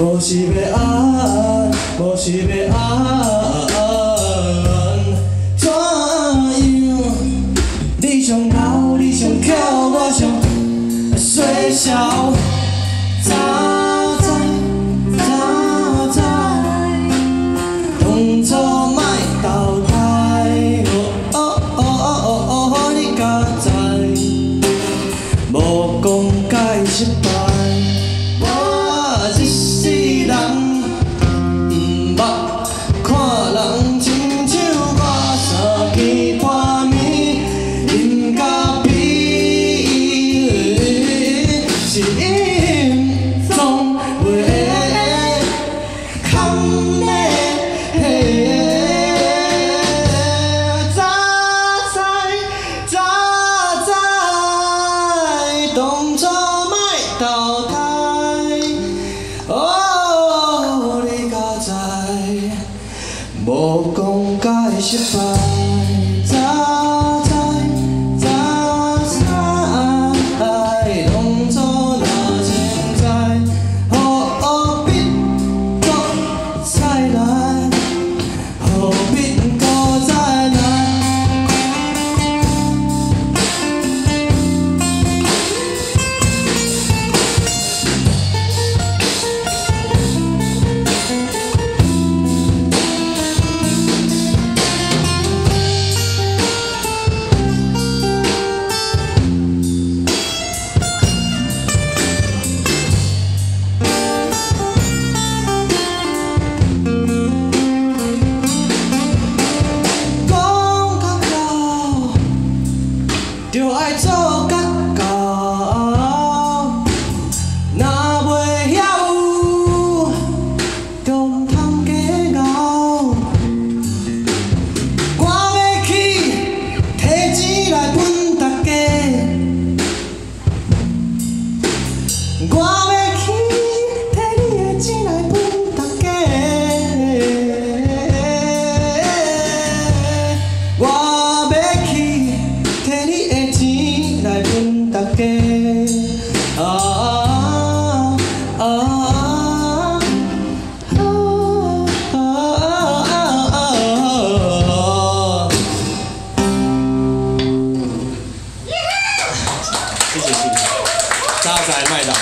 无是要安，无是要安，怎样？你上老，你上巧，我上细小。早知早知，当初莫投胎，哦哦哦哦哦，你敢知？无讲该失败，无讲该失败。Do I talk? 谢谢谢谢，渣仔麦打开。